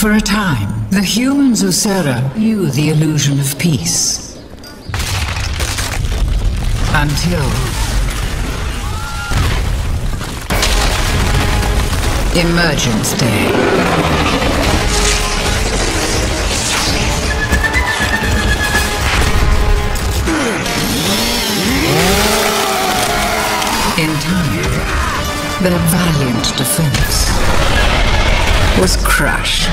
For a time, the humans of Sera knew the illusion of peace. Until... Emergence Day. In time, their valiant defense was crushed,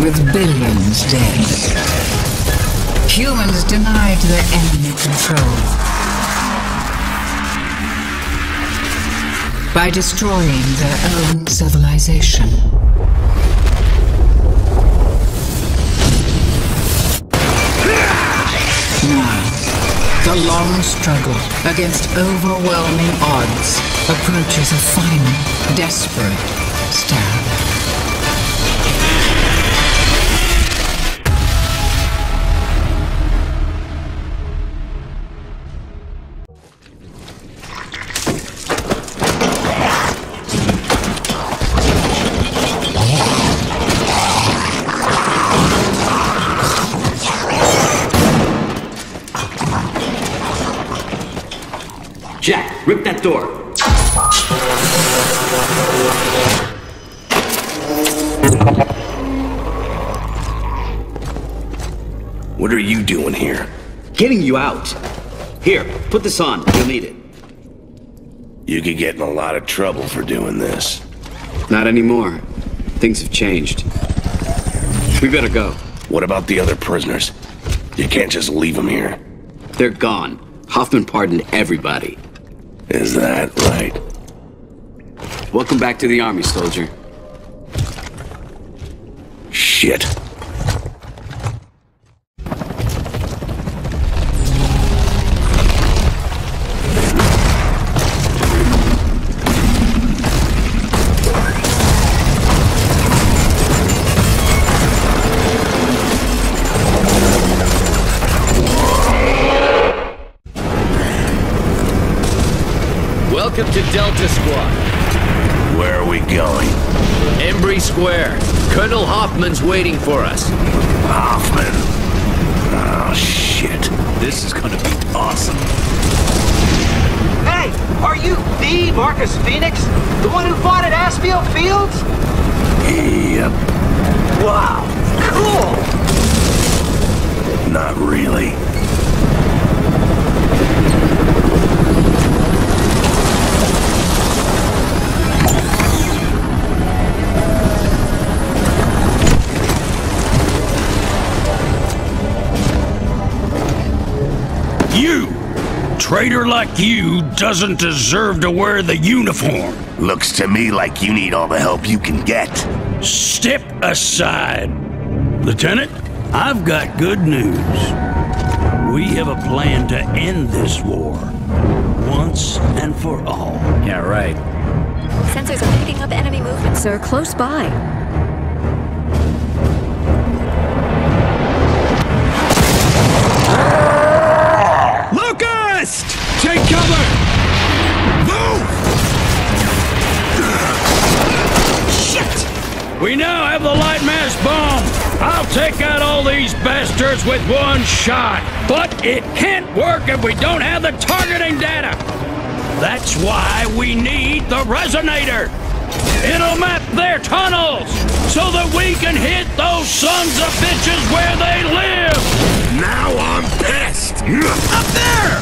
with billions dead. Humans denied their enemy control by destroying their own civilization. Now, the long struggle against overwhelming odds approaches a final, desperate. Jack, rip that door. What are you doing here? Getting you out. Here, put this on. You'll need it. You could get in a lot of trouble for doing this. Not anymore. Things have changed. We better go. What about the other prisoners? You can't just leave them here. They're gone. Hoffman pardoned everybody. Is that right? Welcome back to the army, soldier. Shit. Welcome to Delta Squad. Where are we going? Embry Square. Colonel Hoffman's waiting for us. Hoffman. Oh, shit. This is gonna be awesome. Hey, are you the Marcus Phoenix? The one who fought at Aspho Fields? Yep. Wow, cool! Not really. Traitor like you doesn't deserve to wear the uniform. Looks to me like you need all the help you can get. Step aside. Lieutenant, I've got good news. We have a plan to end this war. Once and for all. Yeah, right. Sensors are picking up enemy movement, sir, close by. We now have the light mass bomb. I'll take out all these bastards with one shot. But it can't work if we don't have the targeting data. That's why we need the resonator. It'll map their tunnels so that we can hit those sons of bitches where they live. Now I'm pissed. Up there!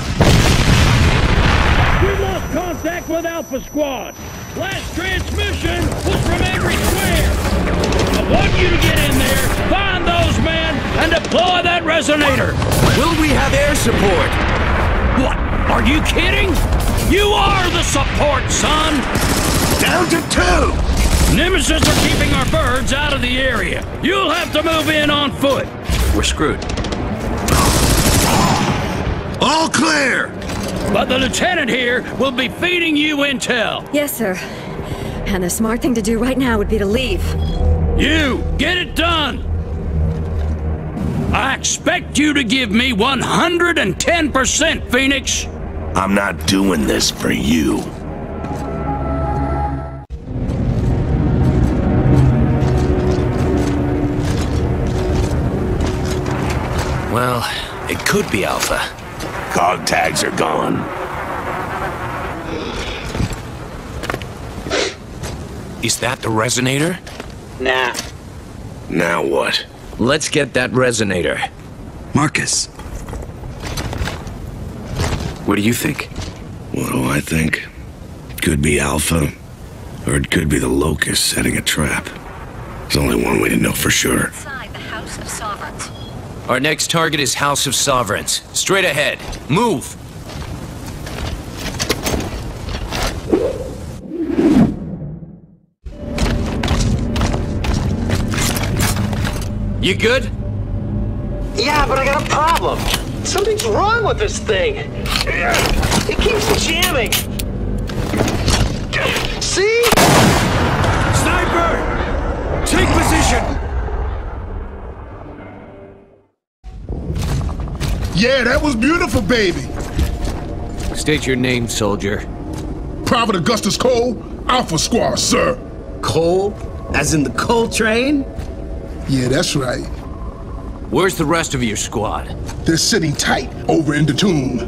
We lost contact with Alpha Squad. Last transmission was from Avery Square. I want you to get in there, find those men, and deploy that resonator. Will we have air support? What? Are you kidding? You are the support, son! Down to two. Nemacysts are keeping our birds out of the area. You'll have to move in on foot. We're screwed. All clear. But the lieutenant here will be feeding you intel. Yes, sir. And the smart thing to do right now would be to leave. You, get it done! I expect you to give me 110%, Phoenix! I'm not doing this for you. Well, it could be Alpha. Cog tags are gone. Is that the resonator? Nah. Now what? Let's get that resonator. Marcus. What do you think? What do I think? Could be Alpha, or it could be the Locust setting a trap. There's only one way to know for sure. Inside the House of Sovereigns. Our next target is House of Sovereigns. Straight ahead. Move! You good? Yeah, but I got a problem. Something's wrong with this thing. It keeps jamming. See? Sniper! Take position! Yeah, that was beautiful, baby. State your name, soldier. Private Augustus Cole, Alpha Squad, sir. Cole? As in the coal train? Yeah, that's right. Where's the rest of your squad? They're sitting tight over in the tomb.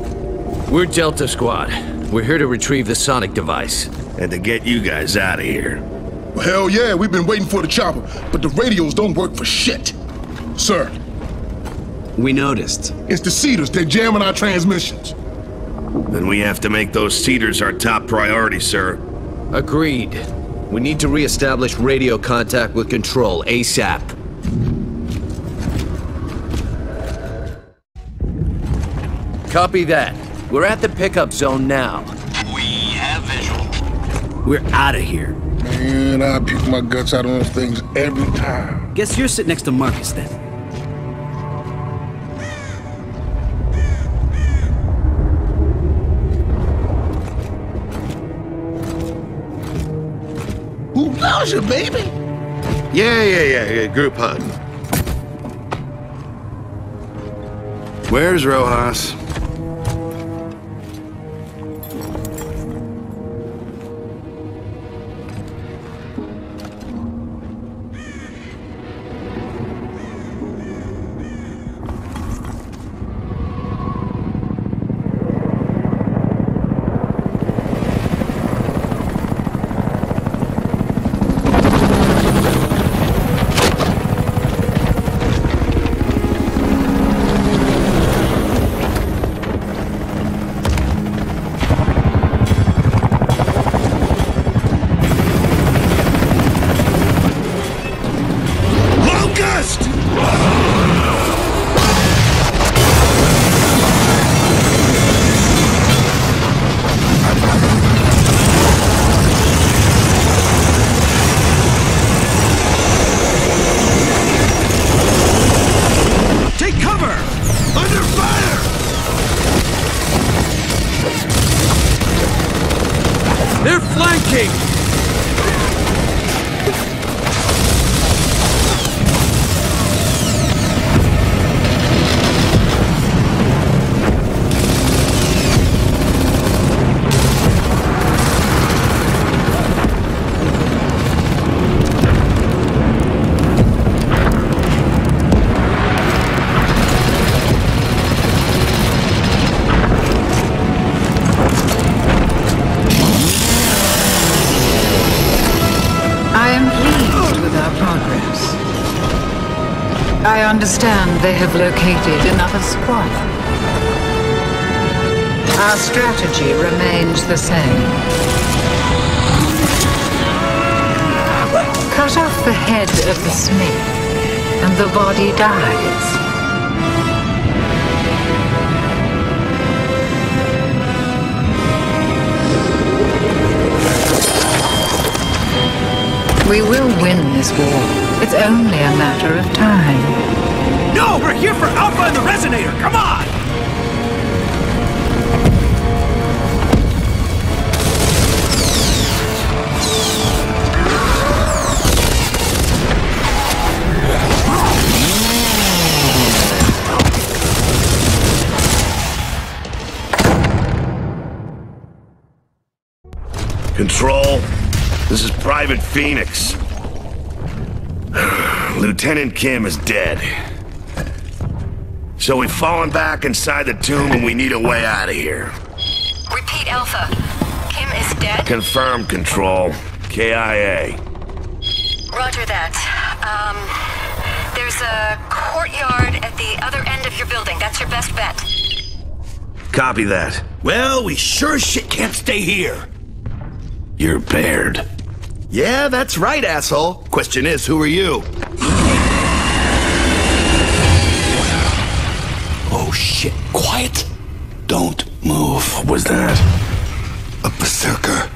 We're Delta Squad. We're here to retrieve the sonic device. And to get you guys out of here. Well, hell yeah, we've been waiting for the chopper, but the radios don't work for shit. Sir, We noticed. it's the Seeders. They're jamming our transmissions. Then we have to make those Seeders our top priority, sir. Agreed. We need to re-establish radio contact with Control ASAP. Copy that. We're at the pickup zone now. We have visual. We're out of here. Man, I puke my guts out on those things every time. Guess you're sitting next to Marcus then. Who loves you, baby? Yeah, yeah, yeah, yeah, group hug. Where's Rojas? I understand they have located another squad. Our strategy remains the same. Cut off the head of the snake, and the body dies. We will win this war. It's only a matter of time. No, we're here for Alpha and the Resonator! Come on! Control, this is Private Phoenix. Lieutenant Kim is dead. So we've fallen back inside the tomb and we need a way out of here. Repeat, Alpha. Kim is dead? Confirm control. KIA. Roger that. Um, there's a courtyard at the other end of your building. That's your best bet. Copy that. Well, we sure shit can't stay here. You're Baird. Yeah, that's right, asshole. Question is, who are you? Shit, quiet. Don't move. What was that? A berserker.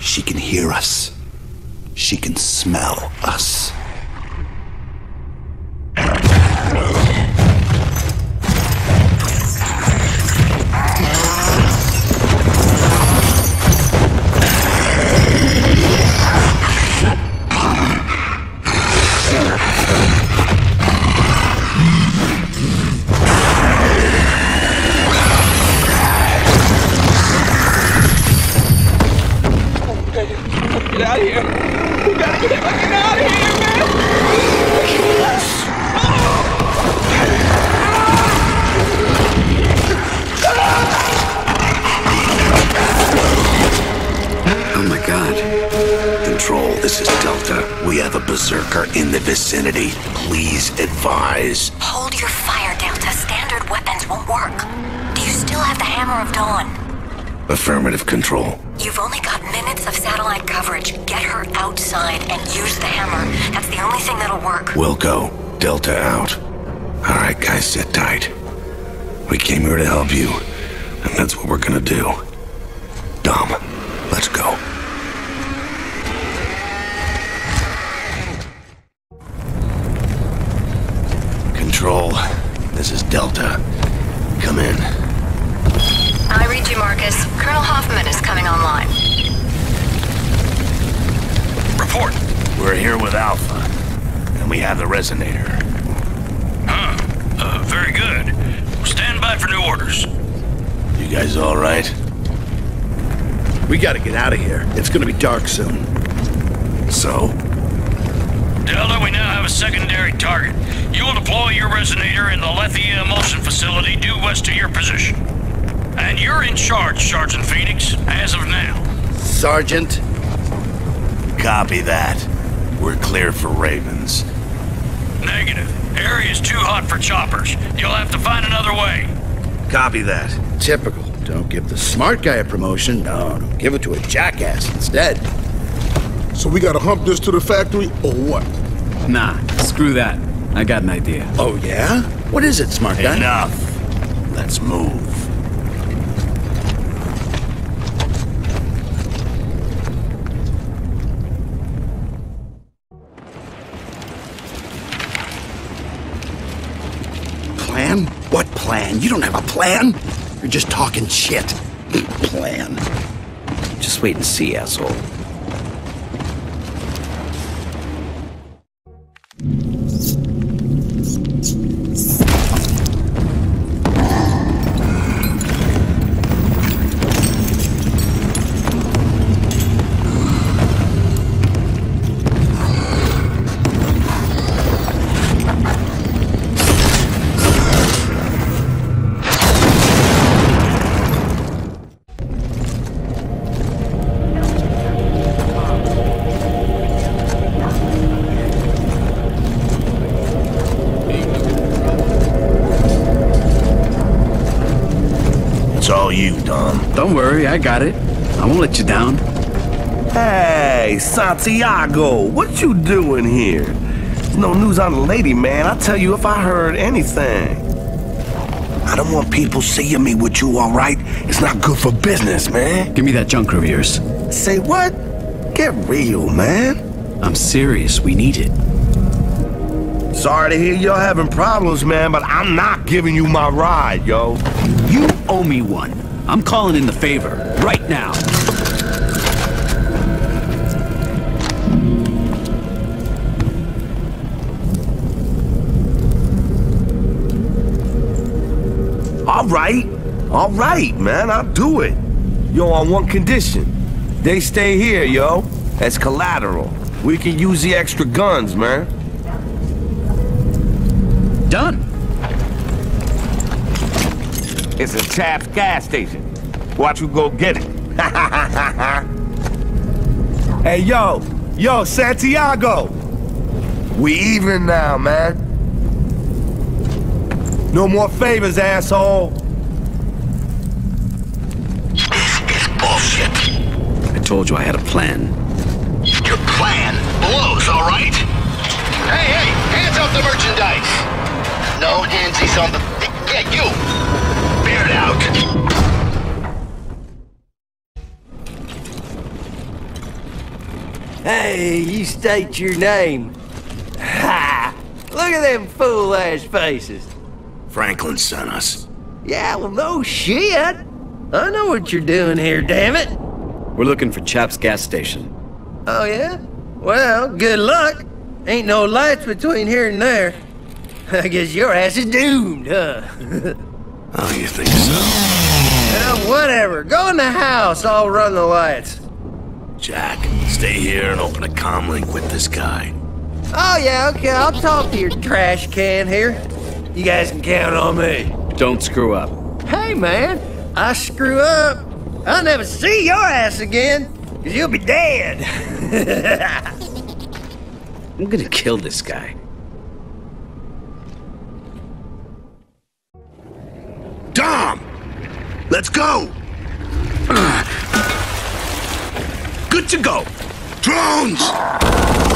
She can hear us. She can smell us. Vicinity. Please advise. Hold your fire, Delta. Standard weapons won't work. Do you still have the Hammer of Dawn? Affirmative control. You've only got minutes of satellite coverage. Get her outside and use the hammer. That's the only thing that'll work. We'll go. Delta out. Alright, guys, sit tight. We came here to help you, and that's what we're gonna do. Dom, let's go. Control, this is Delta. Come in. I read you, Marcus. Colonel Hoffman is coming online. Report. We're here with Alpha, and we have the resonator. Huh. Uh, very good. Stand by for new orders. You guys all right? We gotta get out of here. It's gonna be dark soon. So? Delta, we now have a secondary target. You will deploy your resonator in the Lethia Imulsion Facility due west of your position. And you're in charge, Sergeant Phoenix, as of now. Sergeant? Copy that. We're clear for Ravens. Negative. Area's too hot for choppers. You'll have to find another way. Copy that. Typical. Don't give the smart guy a promotion. No. Give it to a jackass instead. So we gotta hump this to the factory, or what? Nah, screw that. I got an idea. Oh, yeah? What is it, smart guy? Enough. Let's move. Plan? What plan? You don't have a plan? You're just talking shit. plan. Just wait and see, asshole. Worry, I got it. I won't let you down. Hey, Santiago, what you doing here? There's no news on the lady, man. I'll tell you if I heard anything. I don't want people seeing me with you, all right? It's not good for business, man. Give me that junk of yours. Say what? Get real, man. I'm serious. We need it. Sorry to hear you're having problems, man, but I'm not giving you my ride, yo. You owe me one. I'm calling in the favor. Right now. All right. All right, man. I'll do it. Yo, on one condition. They stay here, yo. As collateral. We can use the extra guns, man. Done. It's a Chap's gas station. Watch you go get it. hey, yo. Yo, Santiago. We even now, man. No more favors, asshole. This is bullshit. I told you I had a plan. Your plan blows, all right? Hey, hey, hands off the merchandise. No handsies on the... Yeah, you. Bear out. Hey, you state your name. Ha! Look at them fool-ass faces. Franklin sent us. Yeah, well, no shit. I know what you're doing here, damn it. We're looking for Chap's gas station. Oh, yeah? Well, good luck. Ain't no lights between here and there. I guess your ass is doomed, huh? Oh, you think so? well, whatever. Go in the house. I'll run the lights. Jack, stay here and open a comm link with this guy. Oh, yeah, okay. I'll talk to your trash can here. You guys can count on me. Don't screw up. Hey, man. I screw up. I'll never see your ass again, because you'll be dead. I'm gonna kill this guy. Dom! Let's go! Good to go! Drones!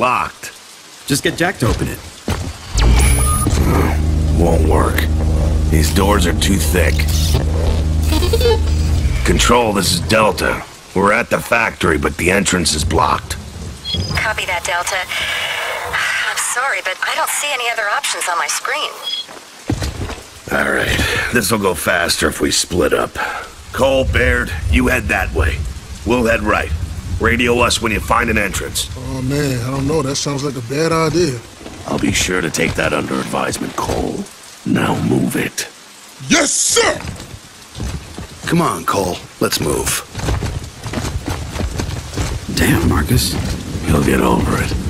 Locked. Just get Jack to open it. Won't work. These doors are too thick. Control, this is Delta. We're at the factory, but the entrance is blocked. Copy that, Delta. I'm sorry, but I don't see any other options on my screen. All right, this'll go faster if we split up. Cole, Baird, you head that way. We'll head right. Radio us when you find an entrance. Oh man, I don't know. That sounds like a bad idea. I'll be sure to take that under advisement, Cole. Now move it. Yes, sir! Come on, Cole. Let's move. Damn, Marcus. You'll get over it.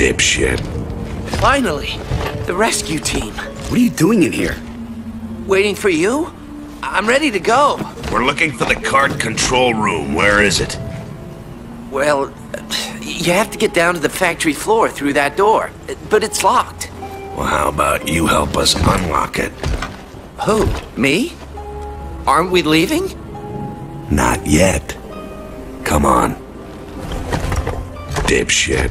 Dipshit. Finally, the rescue team. What are you doing in here? Waiting for you? I'm ready to go. We're looking for the cart control room. Where is it? Well, you have to get down to the factory floor through that door, but it's locked. Well, how about you help us unlock it? Who? Me? Aren't we leaving? Not yet. Come on. dipshit.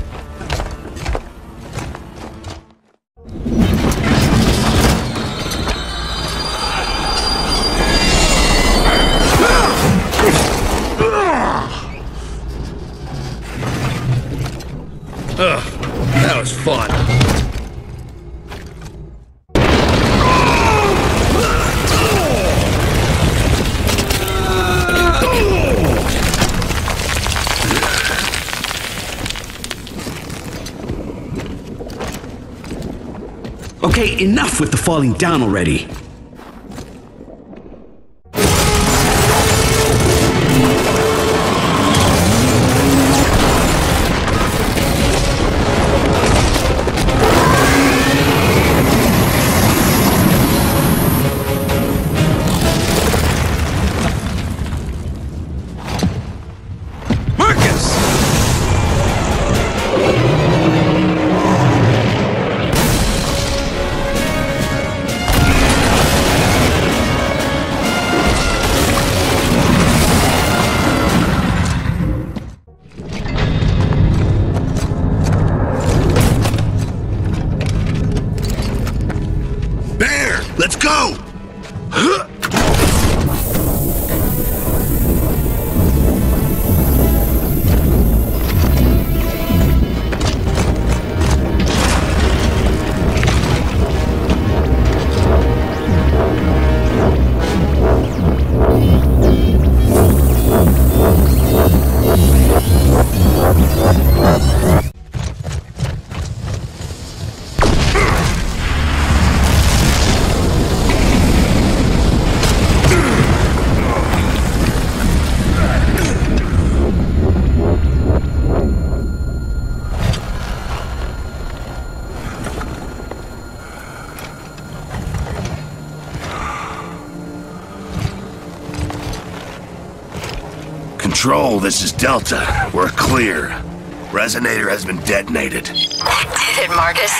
Okay, enough with the falling down already. Control, this is Delta. We're clear. Resonator has been detonated. Did it, Marcus.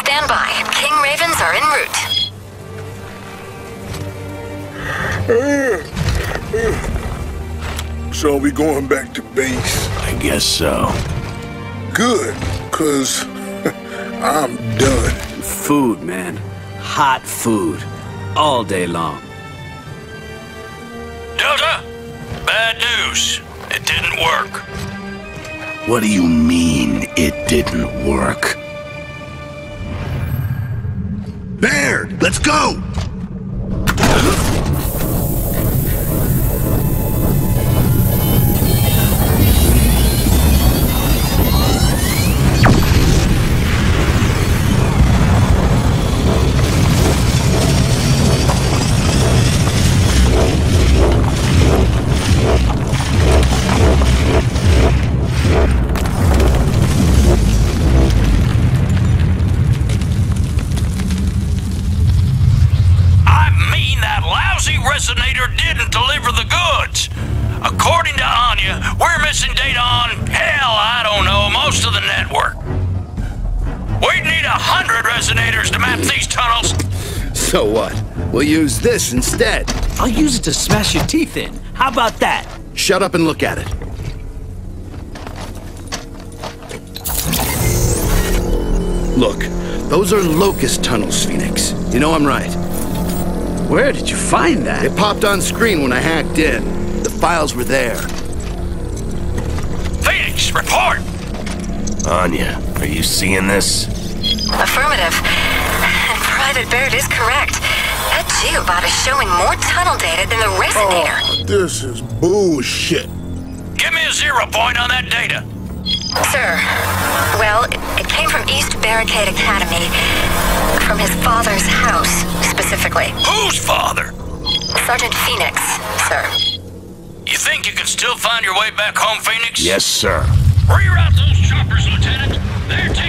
Stand by. King Ravens are en route. So we going back to base? I guess so. Good, cause I'm done. Food, man. Hot food. All day long. Work. What do you mean it didn't work? Bear, let's go! Use this instead. I'll use it to smash your teeth in. How about that? Shut up and look at it. Look, those are locust tunnels, Phoenix. You know I'm right. Where did you find that? It popped on screen when I hacked in. The files were there. Phoenix, report! Anya, are you seeing this? Affirmative. Private Baird is correct. That geobot is showing more tunnel data than the resonator. Oh, this is bullshit. Give me a zero point on that data. Sir, well, it came from East Barricade Academy. From his father's house, specifically. Whose father? Sergeant Phoenix, sir. You think you can still find your way back home, Phoenix? Yes, sir. Reroute those choppers, Lieutenant. They're taking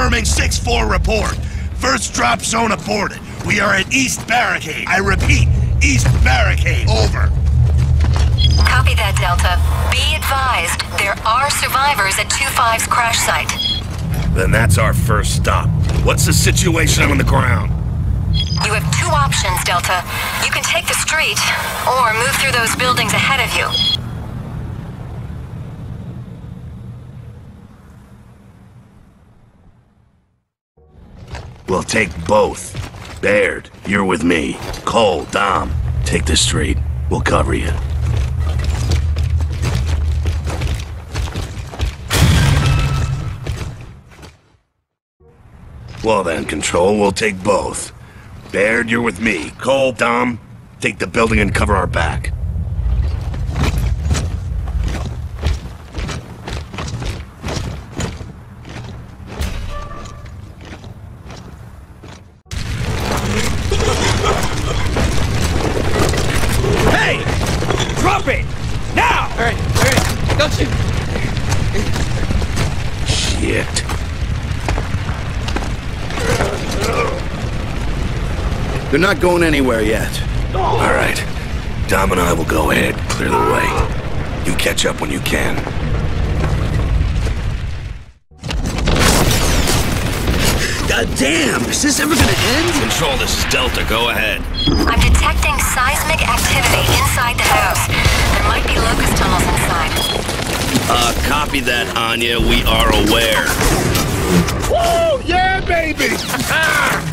confirming 6-4 report. First drop zone aborted. We are at East Barricade. I repeat, East Barricade. Over. Copy that, Delta. Be advised, there are survivors at 2-5's crash site. Then that's our first stop. What's the situation on the ground? You have two options, Delta. You can take the street, or move through those buildings ahead of you. We'll take both. Baird, you're with me. Cole, Dom, take the street. We'll cover you. Well then, Control, we'll take both. Baird, you're with me. Cole, Dom, take the building and cover our back. They're not going anywhere yet. All right. Dom and I will go ahead, clear the way. You catch up when you can. God damn! Is this ever gonna end? Control, this is Delta. Go ahead. I'm detecting seismic activity inside the house. There might be locust tunnels inside. Uh, copy that, Anya. We are aware. Woo! Yeah, baby!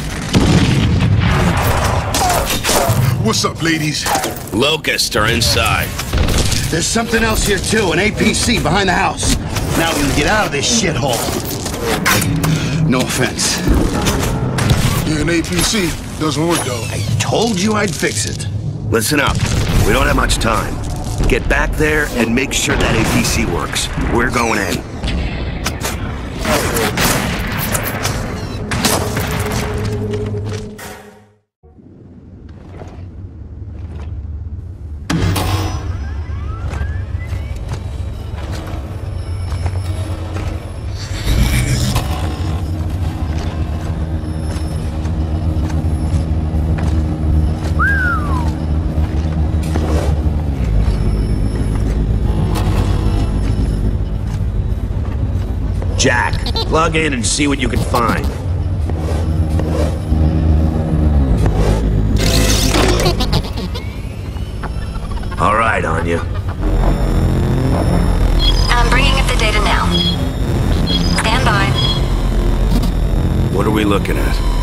What's up, ladies? Locusts are inside. There's something else here too, an APC behind the house. Now we can get out of this shithole. No offense. Yeah, an APC doesn't work though. I told you I'd fix it. Listen up. We don't have much time. Get back there and make sure that APC works. We're going in. Plug in and see what you can find. All right, Anya. I'm bringing up the data now. Stand by. What are we looking at?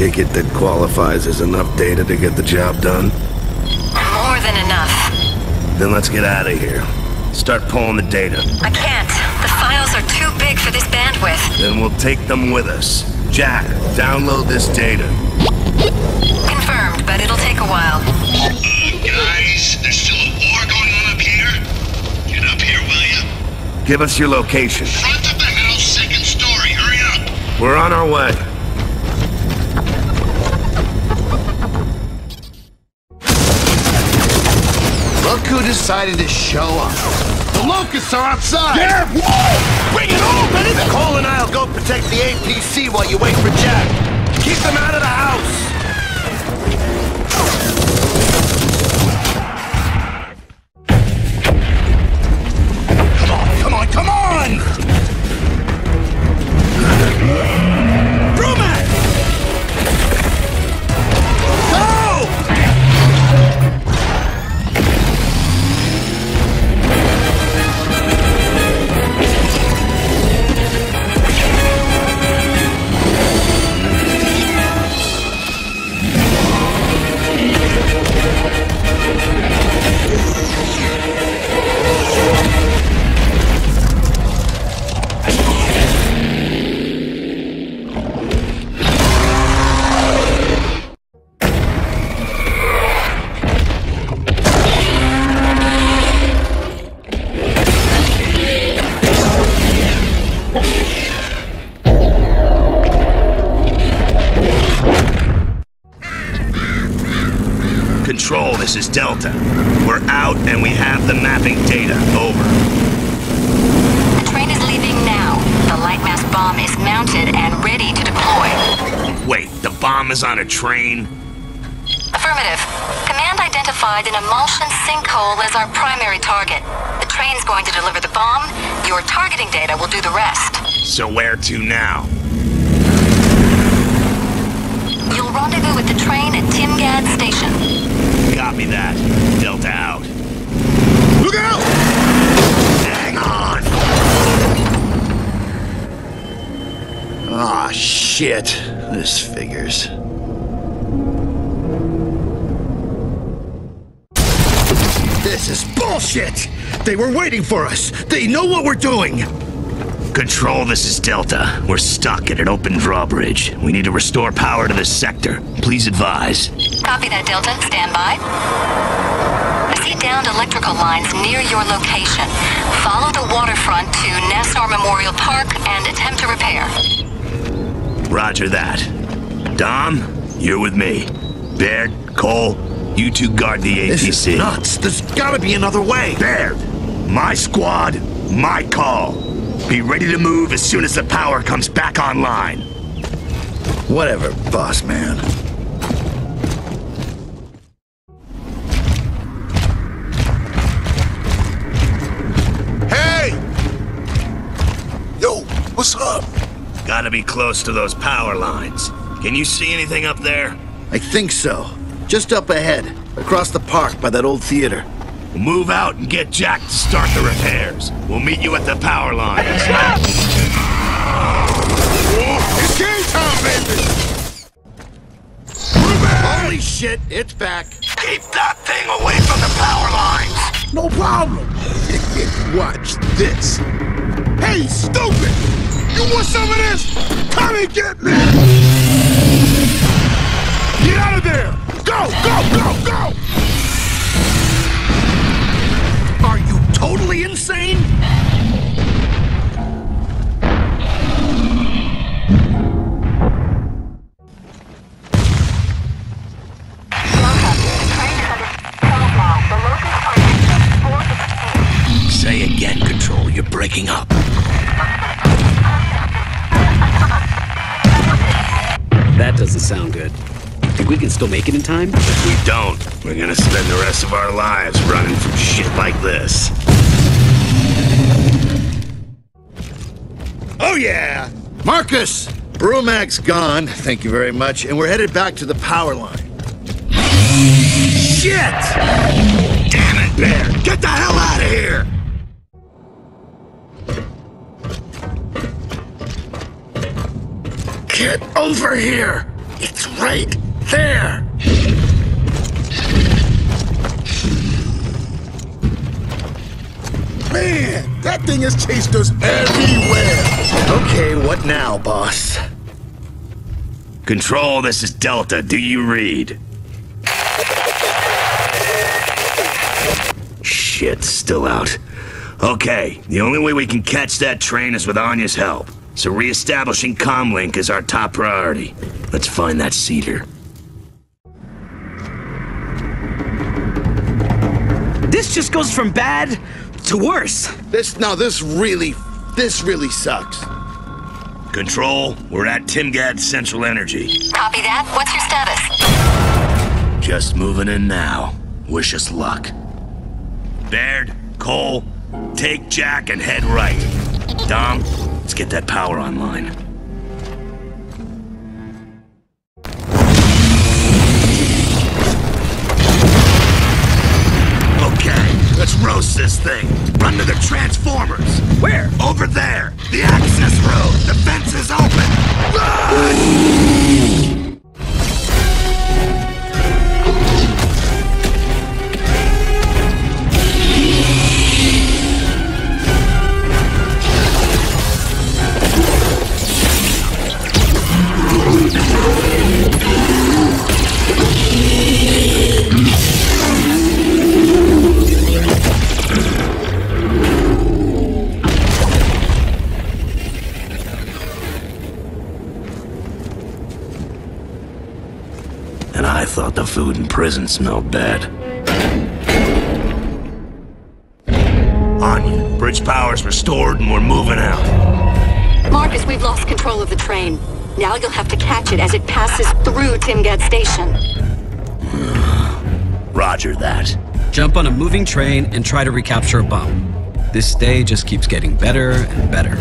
I take it that qualifies as enough data to get the job done? More than enough. Then let's get out of here. Start pulling the data. I can't. The files are too big for this bandwidth. Then we'll take them with us. Jack, download this data. Confirmed, but it'll take a while. Guys, there's still a war going on up here. Get up here, will you? Give us your location. Front of the house, second story. Hurry up. We're on our way. Look who decided to show up. The locusts are outside! Yeah, whoa! Bring it on, baby! Cole and I'll go protect the APC while you wait for Jack. Keep them out of the house! Do the rest. So where to now? You'll rendezvous with the train at Timgad Station. Copy that. Delta out. Look out! Hang on! Ah, shit. This figures. This is bullshit! They were waiting for us! They know what we're doing! Control, this is Delta. We're stuck at an open drawbridge. We need to restore power to this sector. Please advise. Copy that, Delta. Stand by. I see downed electrical lines near your location. Follow the waterfront to Nassau Memorial Park and attempt to repair. Roger that. Dom, you're with me. Baird, Cole, you two guard the APC. This is nuts. There's gotta be another way. Baird, my squad, my call. Be ready to move as soon as the power comes back online. Whatever, boss man. Hey! Yo, what's up? Gotta be close to those power lines. Can you see anything up there? I think so. Just up ahead, across the park by that old theater. Move out and get Jack to start the repairs. We'll meet you at the power lines. It's game time, baby! Holy shit, it's back. Keep that thing away from the power lines! No problem. Watch this. Hey, stupid! You want some of this? Come and get me! Still make it in time? If we don't, we're gonna spend the rest of our lives running from shit like this. Oh, yeah! Marcus! Brumak's gone, thank you very much, and we're headed back to the power line. Shit! Damn it, Bear! Get the hell out of here! Get over here! It's right there! Man, that thing has chased us everywhere! Okay, what now, boss? Control, this is Delta. Do you read? Shit, still out. Okay, the only way we can catch that train is with Anya's help. So re-establishing comlink is our top priority. Let's find that Seeder. This just goes from bad to worse. This, now this really, this really sucks. Control, we're at Timgad Central Energy. Copy that. What's your status? Just moving in now. Wish us luck. Baird, Cole, take Jack and head right. Dom, let's get that power online. Thing. Run to the transformers. Where? Over there. The access road. The fence is open. Run! Thought the food in prison smelled bad. Anya, bridge power's restored and we're moving out. Marcus, we've lost control of the train. Now you'll have to catch it as it passes through Timgad Station. Roger that. Jump on a moving train and try to recapture a bomb. This day just keeps getting better and better.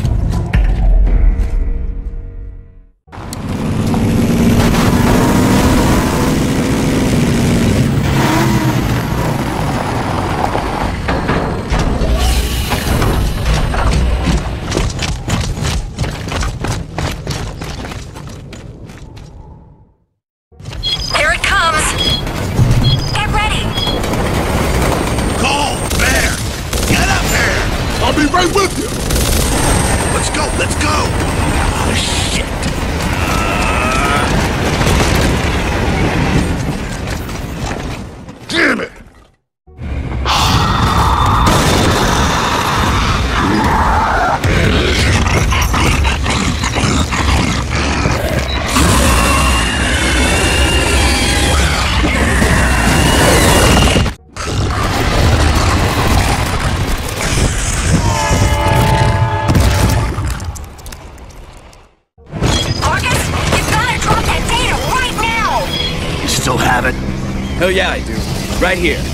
Yeah, I do. Right here.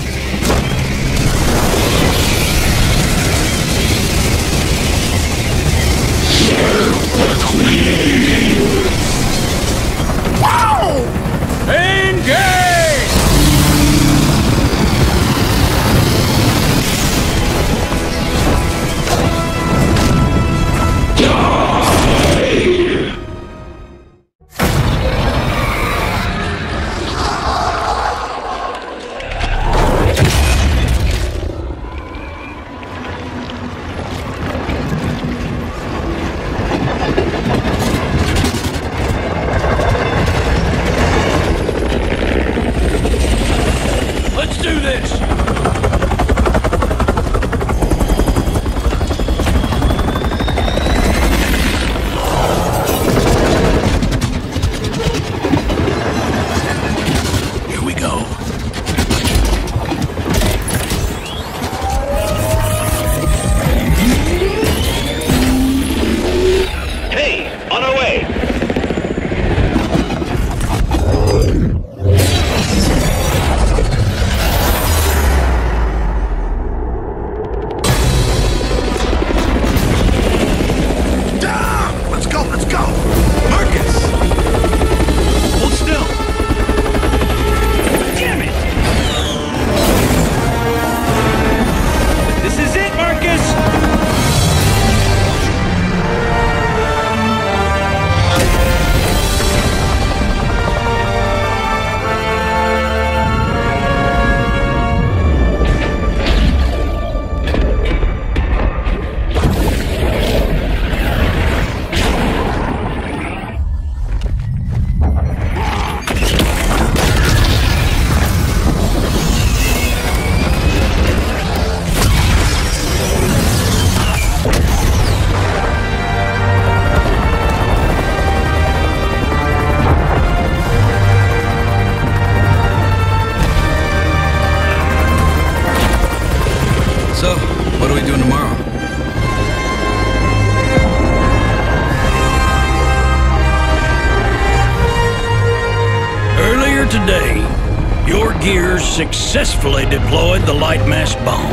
Successfully deployed the Lightmass bomb.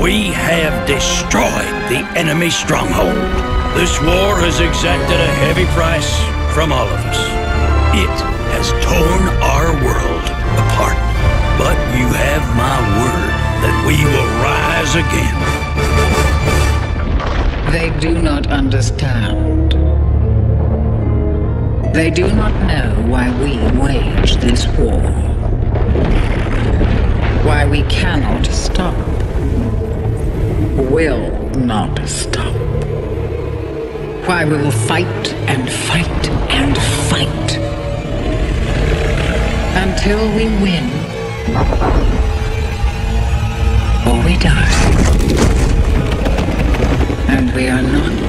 We have destroyed the enemy stronghold. This war has exacted a heavy price from all of us. It has torn our world apart. But you have my word that we will rise again. They do not understand. They do not know why we wage this war. Why we cannot stop. Will not stop. Why we will fight and fight and fight. Until we win. Or we die. And we are not